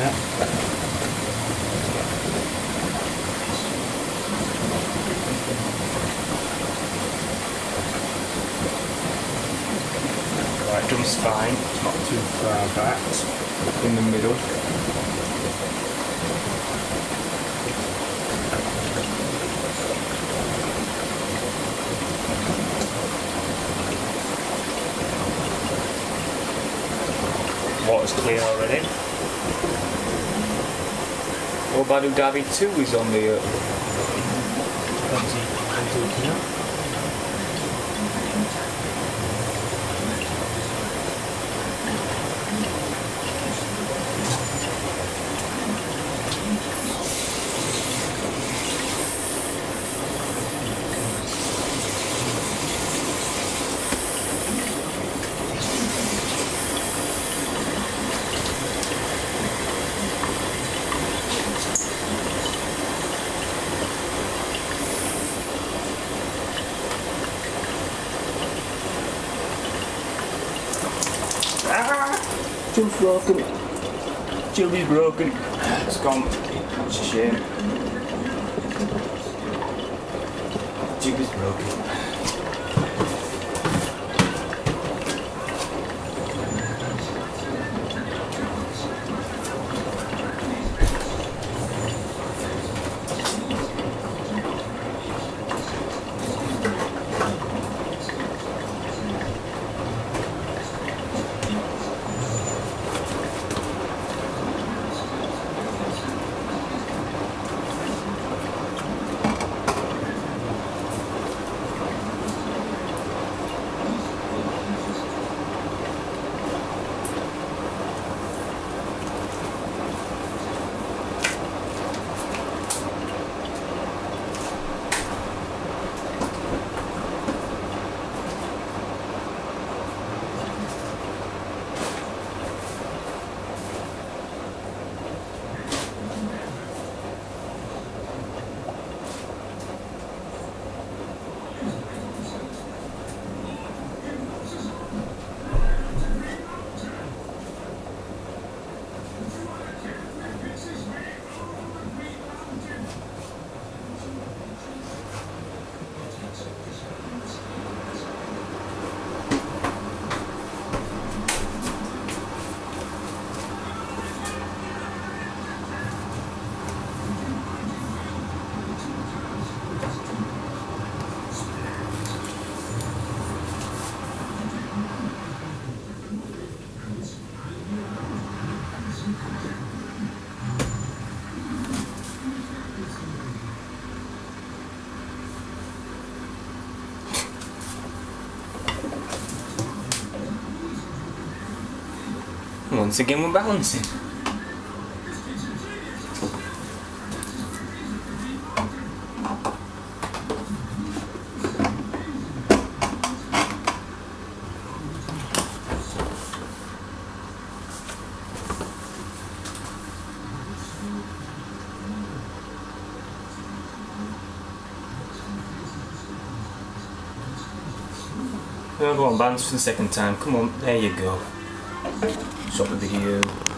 that. Right, drum's fine, it's not too far back, it's in the middle. water's clear already. About Udavi 2 is on the... Uh, Jill's broken. Jill is broken. It's gone. It's a shame. Jill is broken. Once again we're balancing. Go on, balance for the second time. Come on, there you go. Stop the video.